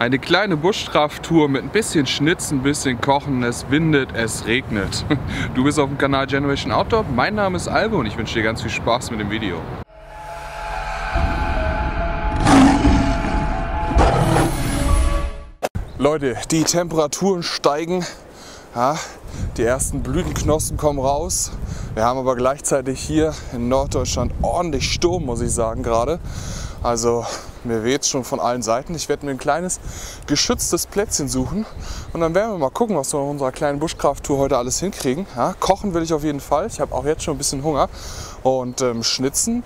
Eine kleine Buschstraftour mit ein bisschen Schnitzen, ein bisschen Kochen. Es windet, es regnet. Du bist auf dem Kanal Generation Outdoor. Mein Name ist Albe und ich wünsche dir ganz viel Spaß mit dem Video. Leute, die Temperaturen steigen. Ja, die ersten Blütenknospen kommen raus. Wir haben aber gleichzeitig hier in Norddeutschland ordentlich Sturm, muss ich sagen, gerade. Also mir weht schon von allen Seiten. Ich werde mir ein kleines geschütztes Plätzchen suchen und dann werden wir mal gucken, was wir in unserer kleinen Buschkrafttour heute alles hinkriegen. Ja, kochen will ich auf jeden Fall. Ich habe auch jetzt schon ein bisschen Hunger und ähm, schnitzen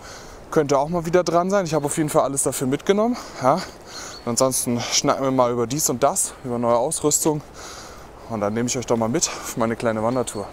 könnte auch mal wieder dran sein. Ich habe auf jeden Fall alles dafür mitgenommen. Ja. Ansonsten schnacken wir mal über dies und das, über neue Ausrüstung und dann nehme ich euch doch mal mit auf meine kleine Wandertour.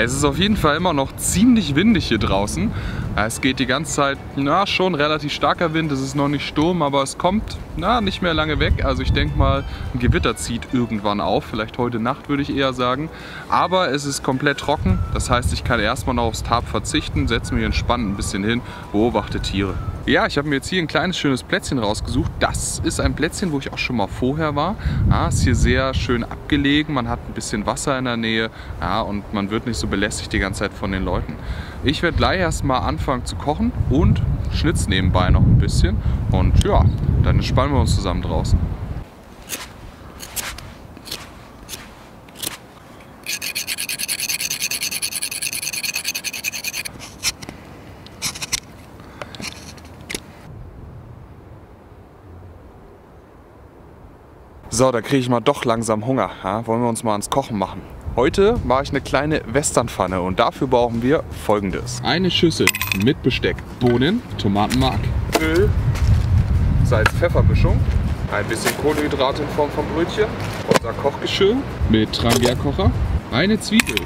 Es ist auf jeden Fall immer noch ziemlich windig hier draußen. Es geht die ganze Zeit, na, schon relativ starker Wind. Es ist noch nicht Sturm, aber es kommt, na, nicht mehr lange weg. Also ich denke mal, ein Gewitter zieht irgendwann auf. Vielleicht heute Nacht würde ich eher sagen. Aber es ist komplett trocken. Das heißt, ich kann erstmal noch aufs Tarp verzichten, setze mich entspannt ein bisschen hin, beobachte Tiere. Ja, ich habe mir jetzt hier ein kleines schönes Plätzchen rausgesucht. Das ist ein Plätzchen, wo ich auch schon mal vorher war. Ja, ist hier sehr schön abgelegen. Man hat ein bisschen Wasser in der Nähe ja, und man wird nicht so belästigt die ganze Zeit von den Leuten. Ich werde gleich erstmal anfangen zu kochen und schnitz nebenbei noch ein bisschen. Und ja, dann entspannen wir uns zusammen draußen. So, da kriege ich mal doch langsam Hunger. Ja, wollen wir uns mal ans Kochen machen. Heute mache ich eine kleine Westernpfanne und dafür brauchen wir folgendes. Eine Schüssel mit Besteck, Bohnen, Tomatenmark, Öl, Salz-Pfeffer-Mischung, ein bisschen Kohlenhydrate in Form von Brötchen, unser Kochgeschirr mit Trangia-Kocher, eine Zwiebel,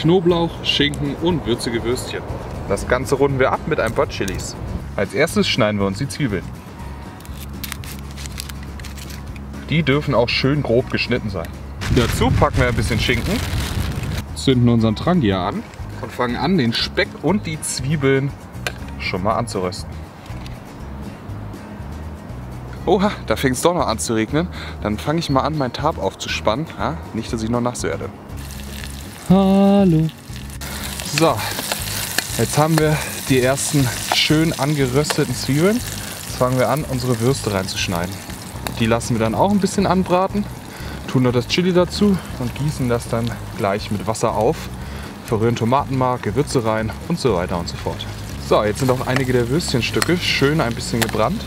Knoblauch, Schinken und würzige Würstchen. Das Ganze runden wir ab mit ein paar Chilis. Als erstes schneiden wir uns die Zwiebeln. Die dürfen auch schön grob geschnitten sein. Dazu packen wir ein bisschen Schinken, zünden unseren Trangia an und fangen an, den Speck und die Zwiebeln schon mal anzurösten. Oha, da fängt es doch noch an zu regnen. Dann fange ich mal an, mein Tarp aufzuspannen. Ja, nicht, dass ich noch nass werde. Hallo. So, jetzt haben wir die ersten schön angerösteten Zwiebeln. Jetzt fangen wir an, unsere Würste reinzuschneiden. Die lassen wir dann auch ein bisschen anbraten, tun noch das Chili dazu und gießen das dann gleich mit Wasser auf, verrühren Tomatenmark, Gewürze rein und so weiter und so fort. So, jetzt sind auch einige der Würstchenstücke schön ein bisschen gebrannt.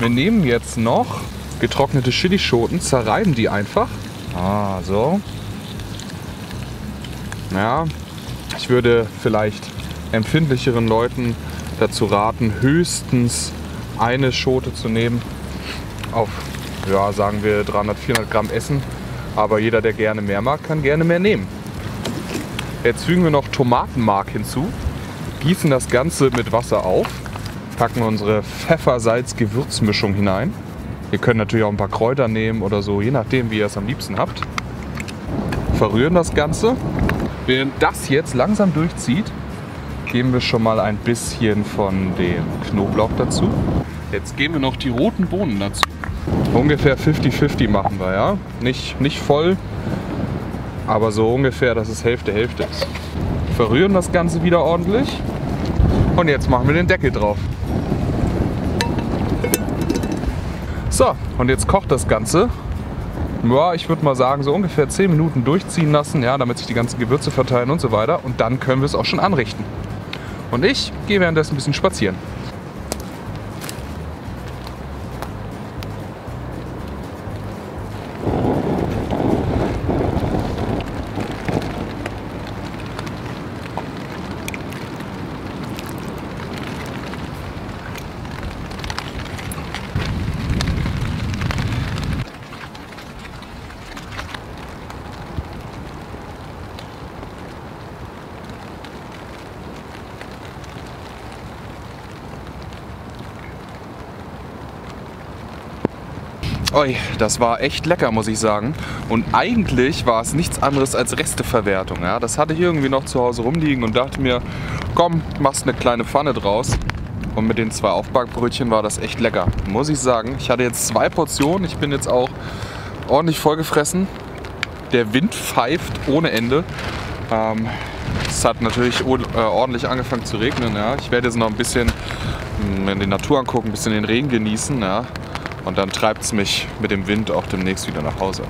Wir nehmen jetzt noch getrocknete Chilischoten, zerreiben die einfach. Ah, so. Ja, ich würde vielleicht empfindlicheren Leuten dazu raten, höchstens eine Schote zu nehmen auf ja, sagen wir 300, 400 Gramm essen. Aber jeder, der gerne mehr mag, kann gerne mehr nehmen. Jetzt fügen wir noch Tomatenmark hinzu, gießen das Ganze mit Wasser auf, packen unsere Pfeffer-Salz-Gewürzmischung hinein. Ihr könnt natürlich auch ein paar Kräuter nehmen oder so, je nachdem, wie ihr es am liebsten habt. Verrühren das Ganze. Während das jetzt langsam durchzieht, geben wir schon mal ein bisschen von dem Knoblauch dazu. Jetzt geben wir noch die roten Bohnen dazu. Ungefähr 50-50 machen wir, ja. Nicht, nicht voll, aber so ungefähr, dass es Hälfte Hälfte ist. Verrühren das Ganze wieder ordentlich. Und jetzt machen wir den Deckel drauf. So, und jetzt kocht das Ganze. Ja, ich würde mal sagen, so ungefähr 10 Minuten durchziehen lassen, ja, damit sich die ganzen Gewürze verteilen und so weiter. Und dann können wir es auch schon anrichten. Und ich gehe währenddessen ein bisschen spazieren. Oi, das war echt lecker, muss ich sagen. Und eigentlich war es nichts anderes als Resteverwertung. Ja? Das hatte ich irgendwie noch zu Hause rumliegen und dachte mir, komm, machst eine kleine Pfanne draus. Und mit den zwei Aufbackbrötchen war das echt lecker, muss ich sagen. Ich hatte jetzt zwei Portionen. Ich bin jetzt auch ordentlich vollgefressen. Der Wind pfeift ohne Ende. Ähm, es hat natürlich äh, ordentlich angefangen zu regnen. Ja. Ich werde jetzt noch ein bisschen hm, in die Natur angucken, ein bisschen den Regen genießen. Ja. Und dann treibt es mich mit dem Wind auch demnächst wieder nach Hause.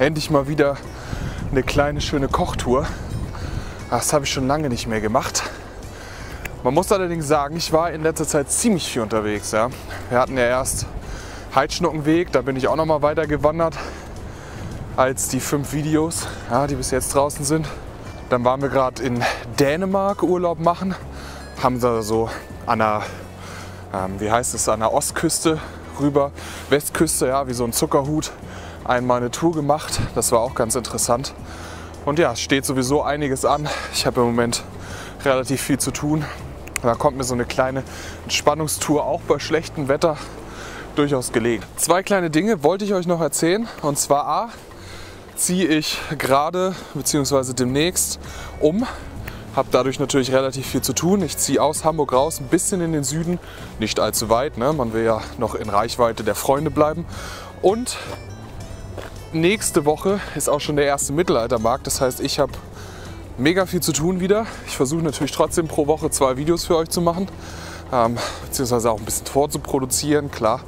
Endlich mal wieder eine kleine schöne Kochtour. Das habe ich schon lange nicht mehr gemacht. Man muss allerdings sagen, ich war in letzter Zeit ziemlich viel unterwegs. Ja. Wir hatten ja erst Heidschnuckenweg, da bin ich auch noch mal weiter gewandert als die fünf Videos, ja, die bis jetzt draußen sind. Dann waren wir gerade in Dänemark Urlaub machen, haben da so an der, ähm, wie heißt es, an der Ostküste rüber, Westküste, ja, wie so ein Zuckerhut, einmal eine Tour gemacht. Das war auch ganz interessant. Und ja, es steht sowieso einiges an. Ich habe im Moment relativ viel zu tun. Da kommt mir so eine kleine Entspannungstour auch bei schlechtem Wetter durchaus gelegen. Zwei kleine Dinge wollte ich euch noch erzählen. Und zwar A, ziehe ich gerade bzw. demnächst um. Habe dadurch natürlich relativ viel zu tun. Ich ziehe aus Hamburg raus, ein bisschen in den Süden, nicht allzu weit. Ne? Man will ja noch in Reichweite der Freunde bleiben. Und nächste Woche ist auch schon der erste Mittelaltermarkt. Das heißt, ich habe mega viel zu tun wieder. Ich versuche natürlich trotzdem pro Woche zwei Videos für euch zu machen, ähm, beziehungsweise auch ein bisschen vorzuproduzieren, klar.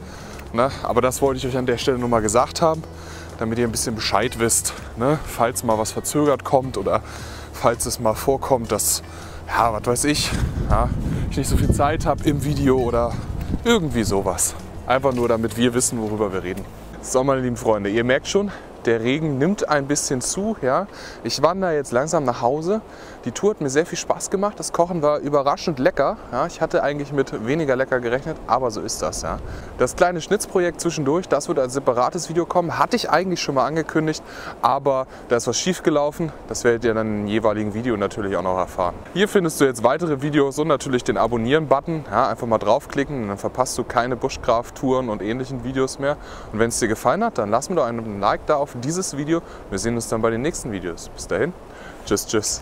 Ne? Aber das wollte ich euch an der Stelle nur mal gesagt haben, damit ihr ein bisschen Bescheid wisst, ne? falls mal was verzögert kommt oder falls es mal vorkommt, dass, ja, was weiß ich, ja, ich nicht so viel Zeit habe im Video oder irgendwie sowas. Einfach nur, damit wir wissen, worüber wir reden. So, meine lieben Freunde, ihr merkt schon, der Regen nimmt ein bisschen zu. Ja. Ich wandere jetzt langsam nach Hause. Die Tour hat mir sehr viel Spaß gemacht. Das Kochen war überraschend lecker. Ja. Ich hatte eigentlich mit weniger lecker gerechnet, aber so ist das. Ja. Das kleine Schnitzprojekt zwischendurch, das wird als separates Video kommen. Hatte ich eigentlich schon mal angekündigt, aber da ist was schief gelaufen. Das werdet ihr dann im jeweiligen Video natürlich auch noch erfahren. Hier findest du jetzt weitere Videos und natürlich den Abonnieren-Button. Ja, einfach mal draufklicken dann verpasst du keine Bushcraft-Touren und ähnlichen Videos mehr. Und wenn es dir gefallen hat, dann lass mir doch einen Like da auf dieses Video. Wir sehen uns dann bei den nächsten Videos. Bis dahin, tschüss, tschüss.